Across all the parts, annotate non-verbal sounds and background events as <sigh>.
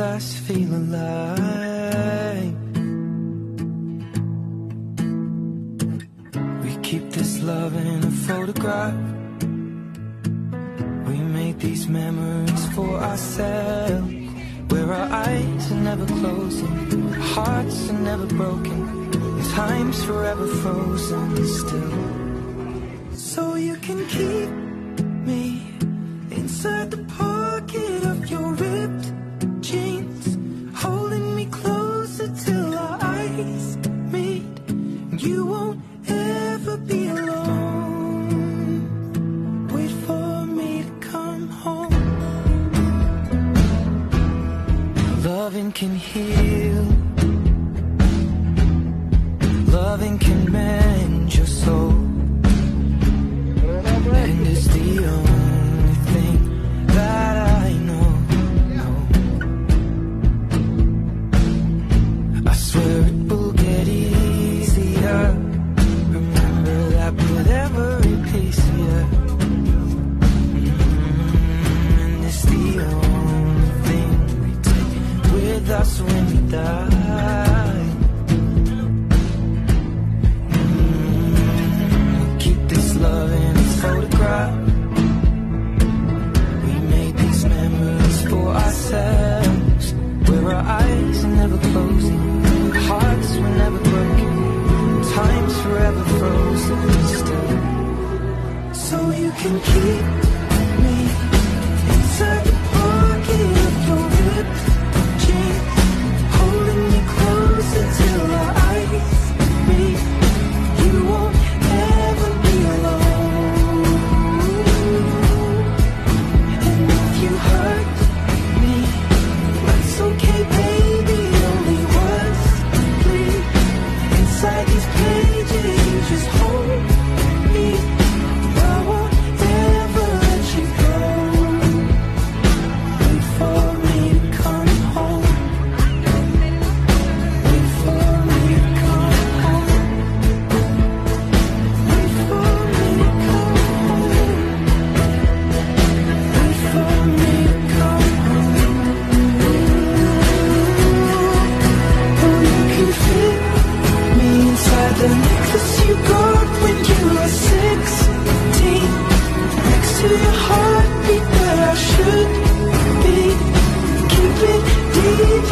us feel alive. We keep this love in a photograph. We make these memories for ourselves. Where our eyes are never closing, hearts are never broken, time's forever frozen still. So you can keep me inside the post. never be alone. that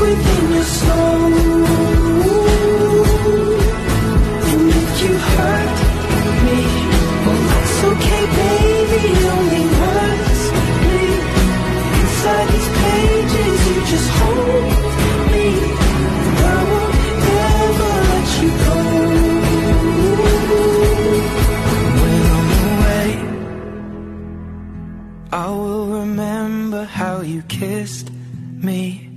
within your soul. how you kissed me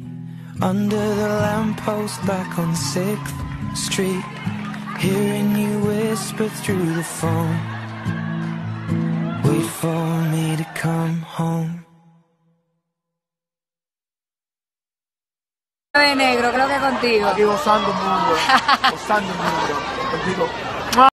under the lamppost back on 6th Street, hearing you whisper through the phone. Wait for me to come home. De negro, creo que contigo. Aquí gozando un mundo, <laughs> gozando un mundo, contigo.